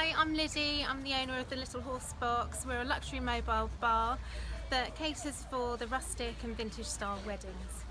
Hi, I'm Liddy. I'm the owner of the Little Horse Box. We're a luxury mobile bar that caters for the rustic and vintage style weddings.